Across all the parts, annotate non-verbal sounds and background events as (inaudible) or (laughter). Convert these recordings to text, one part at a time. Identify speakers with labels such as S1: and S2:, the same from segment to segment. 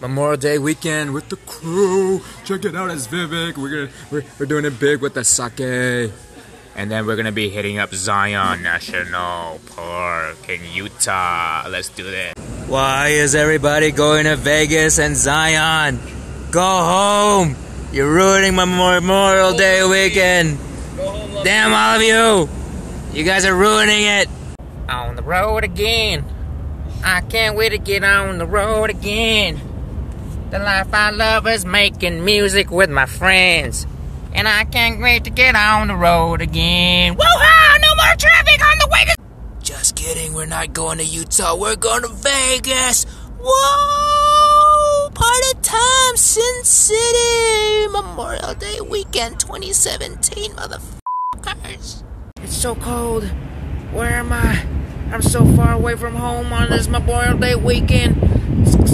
S1: Memorial Day weekend with the crew. Check it out, it's Vivek. We're gonna we're, we're doing it big with the sake. And then we're gonna be hitting up Zion National Park in Utah. Let's do this. Why is everybody going to Vegas and Zion? Go home! You're ruining my Memorial Day weekend. Go home, Damn all of you! You guys are ruining it. On the road again. I can't wait to get on the road again. The life I love is making music with my friends. And I can't wait to get on the road again. Woo-ha! No more traffic on the way to... Just kidding, we're not going to Utah. We're going to Vegas. Whoa! Party time, Sin City! Memorial Day weekend 2017, motherfuckers. It's so cold. Where am I? I'm so far away from home on this Memorial Day weekend.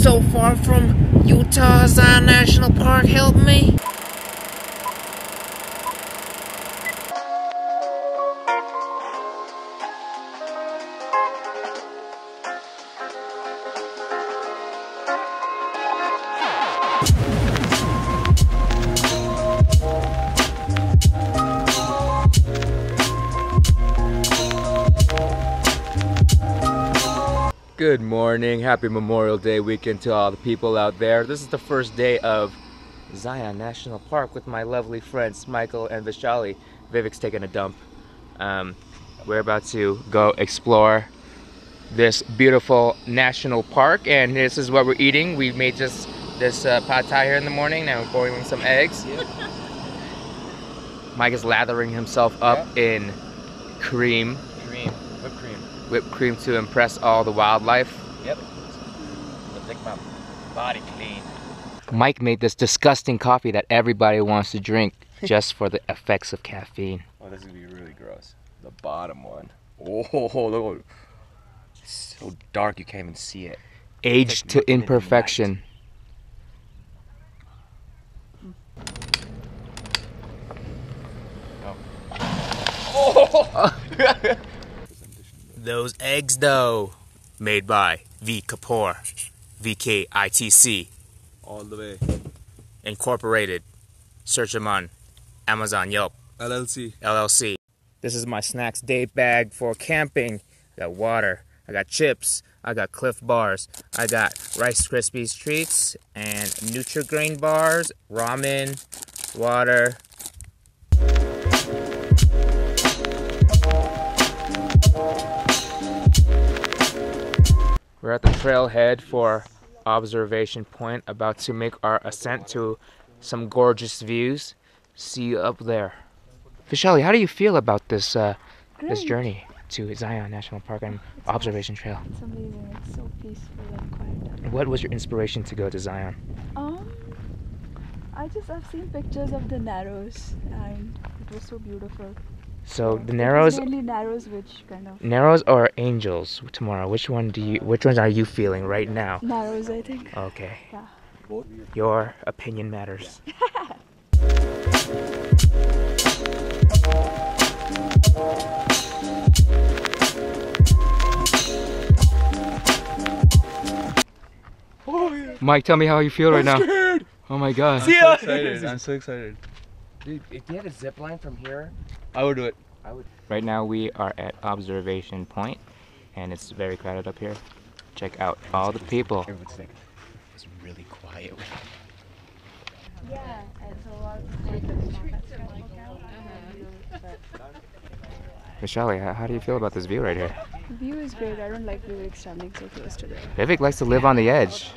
S1: So far from Utah Zion uh, National Park. Help me. Good morning. Happy Memorial Day weekend to all the people out there. This is the first day of Zion National Park with my lovely friends Michael and Vishali. Vivek's taking a dump. Um, we're about to go explore this beautiful national park and this is what we're eating. We made just this uh, pad thai here in the morning. Now we're boiling some eggs. Mike is lathering himself up in cream
S2: Cream, whipped cream.
S1: Whipped cream to impress all the wildlife.
S2: Yep. Let's make my body clean.
S1: Mike made this disgusting coffee that everybody wants to drink (laughs) just for the effects of caffeine.
S2: Oh, this is gonna be really gross. The bottom one. Oh, look. It's so dark you can't even see it.
S1: Aged
S2: like
S1: to
S2: looking in the night.
S1: imperfection. Oh. (laughs) (laughs) Those eggs, though, made by V Kapoor, VKITC,
S3: all the way.
S1: Incorporated. Search them on Amazon, Yelp,
S3: LLC.
S1: LLC. This is my snacks day bag for camping. I got water, I got chips, I got Clif bars, I got Rice Krispies treats and Nutri-Grain bars, ramen, water. We're at the trailhead for observation point, about to make our ascent to some gorgeous views. See you up there. Vishali, how do you feel about this uh, this journey to Zion National Park and Observation Trail?
S4: It's amazing. It's so peaceful and quiet.
S1: What was your inspiration to go to Zion?
S4: Um, I just I've seen pictures of the Narrows and it was so beautiful.
S1: So the
S4: It was
S1: Narrows,
S4: mainly Narrows, which kind of
S1: Narrows or Angels tomorrow? Which one do you? Which ones are you feeling right now?
S4: Narrows, I think.
S1: Okay.
S4: Yeah.
S1: Your opinion matters. Mike, tell me how you feel right now. Oh my god.
S3: I'm so excited. I'm so excited.
S2: Dude, if you had a zip line from here,
S3: I would do it.
S2: I would.
S1: Right now we are at observation point and it's very crowded up here. Check out all the people.
S2: Everyone's like, it's really quiet.
S4: Yeah, it's and
S1: Vishali, how, how do you feel about this view right here?
S4: The view is great. I don't like Vivek standing so close to the.
S1: Vivek likes to live on the edge.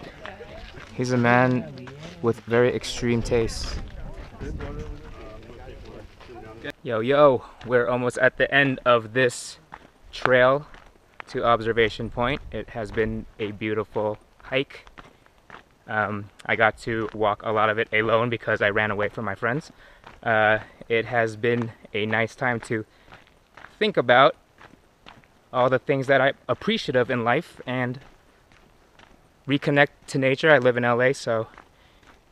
S1: He's a man with very extreme tastes. Yo, yo, we're almost at the end of this trail to Observation Point. It has been a beautiful hike. Um, I got to walk a lot of it alone because I ran away from my friends. Uh, it has been a nice time to think about all the things that I'm appreciative in life and reconnect to nature. I live in LA, so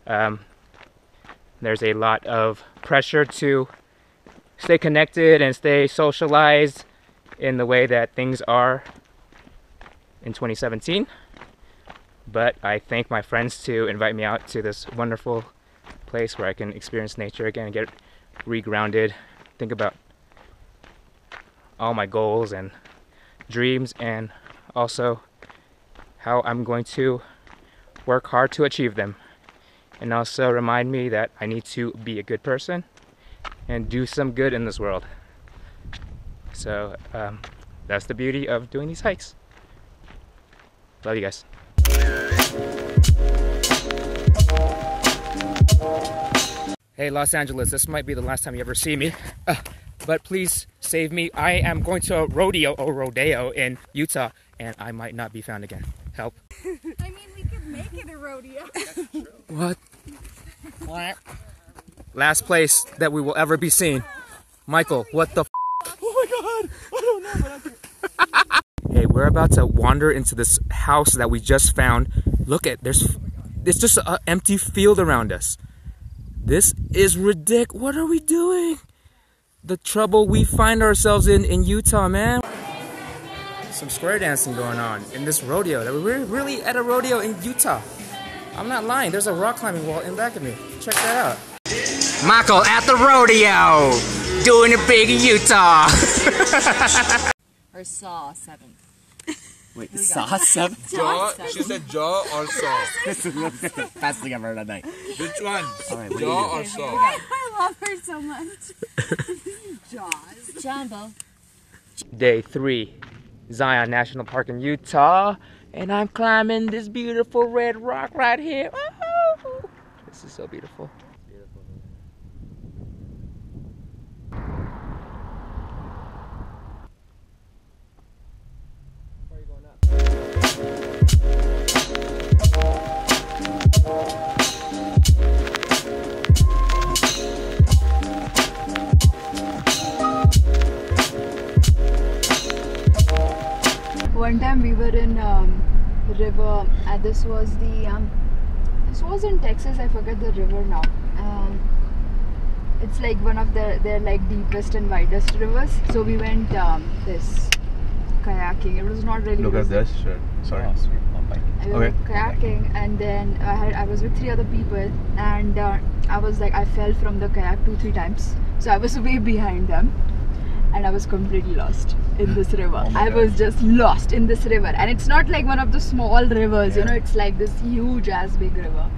S1: um, there's a lot of pressure to stay connected and stay socialized in the way that things are in 2017. But I thank my friends to invite me out to this wonderful place where I can experience nature again and get regrounded, think about all my goals and dreams, and also how I'm going to work hard to achieve them. And also remind me that I need to be a good person and do some good in this world. So um, that's the beauty of doing these hikes. Love you guys. Hey, Los Angeles, this might be the last time you ever see me, uh, but please save me. I am going to a rodeo or rodeo in Utah, and I might not be found again. Help. (laughs)
S5: I mean, we could make it a rodeo.
S1: What? (laughs) What? Last place that we will ever be seen. Michael, what the? F- oh my god! I don't know. (laughs) hey, we're about to wander into this house that we just found. Look at there's, it's just an empty field around us. This is ridiculous. What are we doing? The trouble we find ourselves in in Utah, man. Some square dancing going on in this rodeo. We're really at a rodeo in Utah. I'm not lying. There's a rock climbing wall in back of me. Check that out. Michael at the rodeo, doing it big in Utah.
S5: or Saw 7. (laughs)
S6: Wait, saw seven? (laughs)
S3: Jaw? She said jaw or saw? (laughs)
S6: this is the best thing I've heard all night.
S3: Which one?
S6: All right, what do you
S3: Jaw
S6: do?
S3: or saw?
S5: I love her so much. Jaws. Jumbo.
S1: Day three, Zion National Park in Utah, and I'm climbing this beautiful red rock right here. This is so beautiful.
S4: River, and this was the um, this was in Texas. I forget the river now. Um, it's like one of the their like deepest and widest rivers. So we went um, this kayaking. It was not really.
S3: Look at
S4: this.
S3: this shirt. Sorry.
S6: Oh, sweet. I'm biking.
S4: I was
S3: Okay.
S4: kayaking and then I had I was with three other people and uh, I was like I fell from the kayak two three times so I was (laughs) way behind them and I was completely lost in this (laughs) oh river.
S3: Oh
S4: I
S3: God.
S4: was just lost in this river. And it's not like one of the small rivers you know it's like this huge ass big river.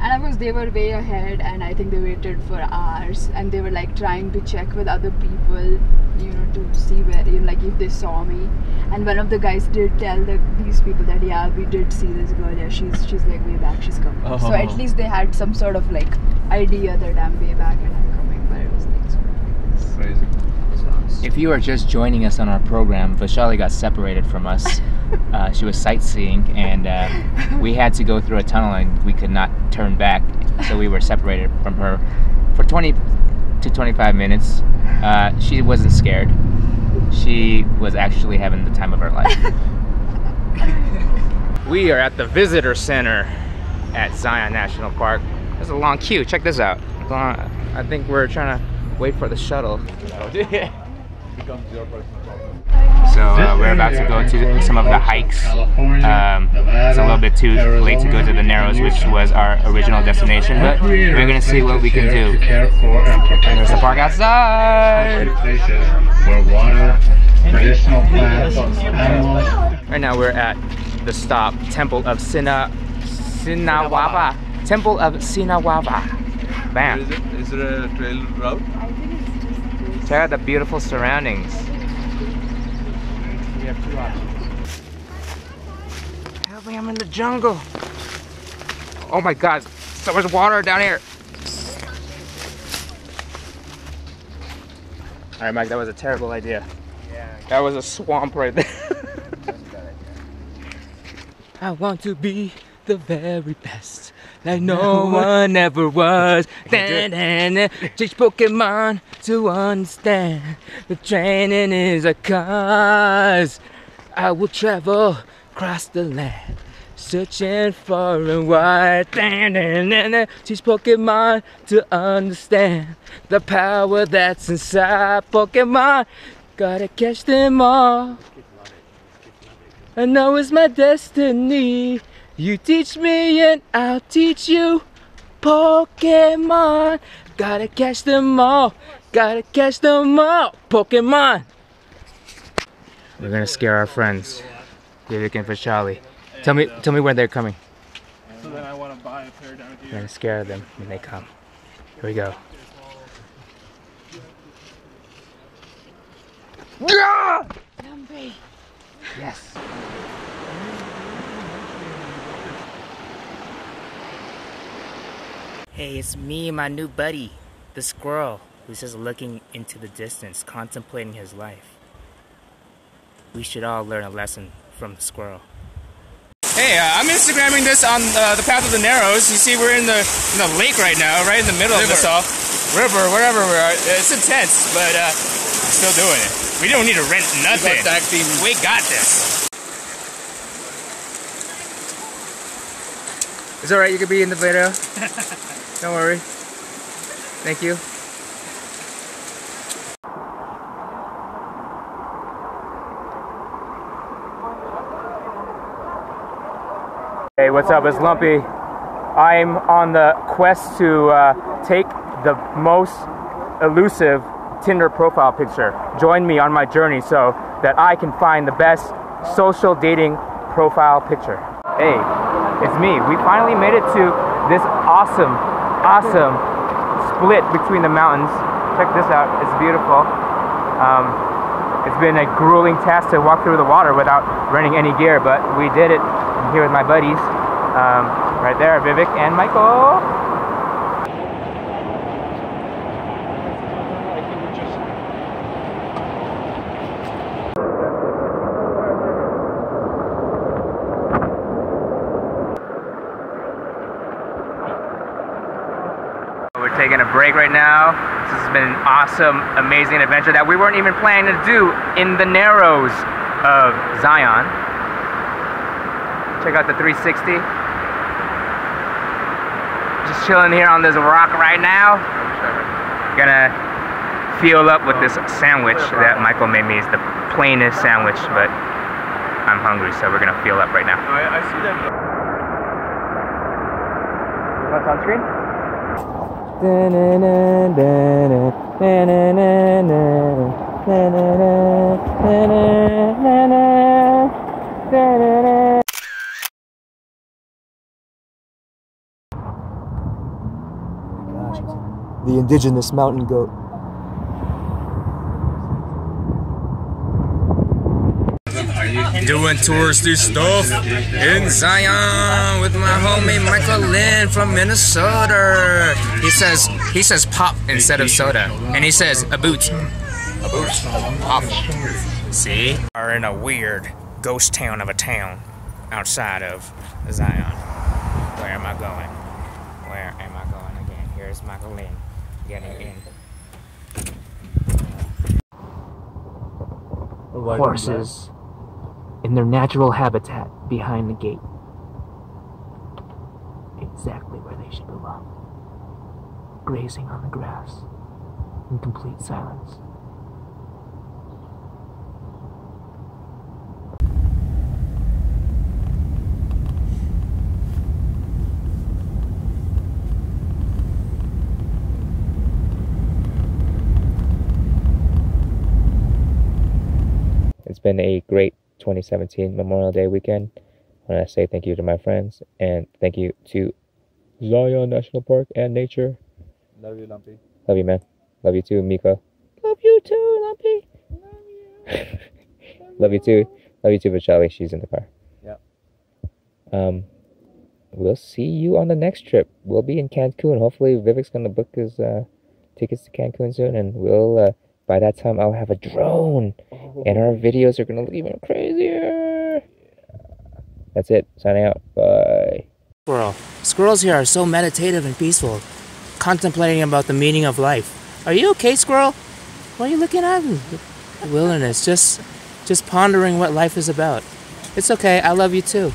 S4: And I was they were way ahead and I think they waited for hours and they were like trying to check with other people you know to see where you know like if they saw me. And one of the guys did tell the, these people that yeah we did see this girl. Yeah she's she's like way back. She's coming. So
S3: Oh.
S4: at least they had some sort of like idea that I'm way back and I'm coming. But it was like so ridiculous.
S3: Crazy.
S1: If you are just joining us on our program, Vishali got separated from us. (laughs) Uh, she was sightseeing, and uh, we had to go through a tunnel, and we could not turn back, so we were separated from her for 20 to 25 minutes. Uh, she wasn't scared. She was actually having the time of her life. (laughs) we are at the visitor center at Zion National Park. There's a long queue. Check this out. I think we're trying to wait for the shuttle. (laughs) So uh, we're about to go to some of the hikes. Um, it's a little bit too late to go to the Narrows, which was our original destination, but we're gonna see what we can do. There's a park outside.
S7: Where water, medicinal plants, animals,
S1: Right now we're at the stop, Temple of Sina, Sinawava. Temple of Sinawava.
S3: Where
S1: Bam.
S3: is it? Is there a trail route?
S4: I think it's just this.
S1: Check out the beautiful surroundings. We have two options. Help me, I'm in the jungle. Oh my god, so much water down here. Alright, Mike, that was a terrible idea. Yeah. That was a swamp right there. (laughs) I want to be the very best, like no one ever was. Dan, dan. Teach Pokemon to understand the training is a cause. I will travel across the land, searching far and wide. Dan, dan. Teach Pokemon to understand the power that's inside Pokemon. Gotta catch them all. I know it's my destiny. You teach me and I'll teach you. Pokemon. Gotta catch them all. Gotta catch them all. Pokemon. We're gonna scare our friends. Vivek and Vishali. Tell me tell me when they're coming.
S3: So then I want to buy a pair down here.
S1: We're gonna scare them when they come. Here we go. Yes. Hey, it's me and my new buddy, the squirrel, who's just looking into the distance, contemplating his life. We should all learn a lesson from the squirrel. Hey, uh, I'm Instagramming this on uh, the Path of the Narrows. You see, we're in the in the lake right now, right in the middle of this all. River, wherever we are. It's intense, but uh, we're still doing it. We don't need to rent nothing.
S3: tag team.
S1: We got this. It's alright, you could be in the video. (laughs) don't worry. Thank you. Hey, what's up? It's Lumpee. I'm on the quest to uh, take the most elusive Tinder profile picture. Join me on my journey so that I can find the best social dating profile picture. Hey, it's me. We finally made it to this awesome, awesome split between the mountains. Check this out. It's beautiful. Um, it's been a grueling task to walk through the water without renting any gear, but we did it. I'm here with my buddies. Um, right there, Vivek and Michael. We're taking a break right now. This has been an awesome, amazing adventure that we weren't even planning to do in the narrows of Zion. Check out the 360. Just chilling here on this rock right now. Gonna fuel up with this sandwich that Michael made me. It's the plainest sandwich, but I'm hungry, so we're gonna fuel up right now.
S3: Oh, I, I see that.
S1: What's on screen?
S8: The indigenous mountain goat.
S1: Doing touristy stuff in Zion with my homie Michael Lynn from Minnesota. He says he says pop instead of soda, and he says a boot. A boot. Pop. See? Are in a weird ghost town of a town outside of Zion. Where am I going? Where am I going again? Here's Michael Lynn getting in. Horses in their natural habitat behind the gate. Exactly where they should belong. Grazing on the grass in complete silence. It's been a great 2017 Memorial Day weekend. I want to say thank you to my friends and thank you to Zion National Park and nature.
S3: Love you, Lumpee.
S1: Love you, man. Love you too, Miko. Love you too, Lumpee. Love (laughs) you Love you too. Love you too, Vishali. She's in the car.
S3: Yeah.
S1: Um, we'll see you on the next trip. We'll be in Cancun. Hopefully, Vivek's gonna book his uh, tickets to Cancun soon, and we'll. Uh, by that time, I'll have a drone, and our oh. videos are gonna look even crazier. That's it. Signing out. Bye. Squirrel. Squirrels here are so meditative and peaceful, contemplating about the meaning of life. Are you okay, squirrel? Why are you looking at me? The wilderness, just, just pondering what life is about. It's okay. I love you too.